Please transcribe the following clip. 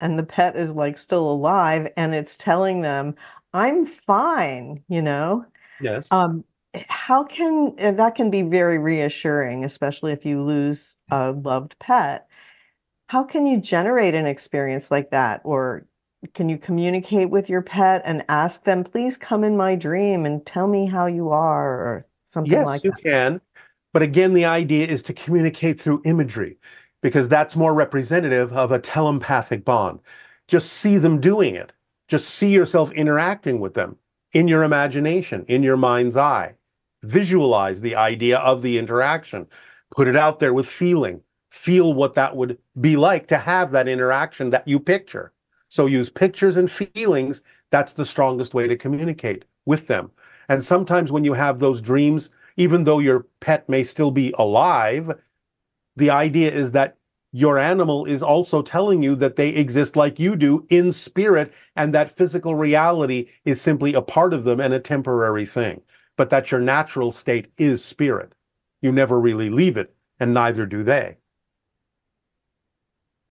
and the pet is like still alive and it's telling them, I'm fine, you know? Yes. Um, how can that can be very reassuring, especially if you lose a loved pet. How can you generate an experience like that? Or can you communicate with your pet and ask them, please come in my dream and tell me how you are, or something yes, like you that? can. But again, the idea is to communicate through imagery because that's more representative of a telepathic bond. Just see them doing it. Just see yourself interacting with them in your imagination, in your mind's eye. Visualize the idea of the interaction. Put it out there with feeling. Feel what that would be like to have that interaction that you picture. So use pictures and feelings. That's the strongest way to communicate with them. And sometimes when you have those dreams, even though your pet may still be alive, the idea is that your animal is also telling you that they exist like you do in spirit and that physical reality is simply a part of them and a temporary thing, but that your natural state is spirit. You never really leave it, and neither do they.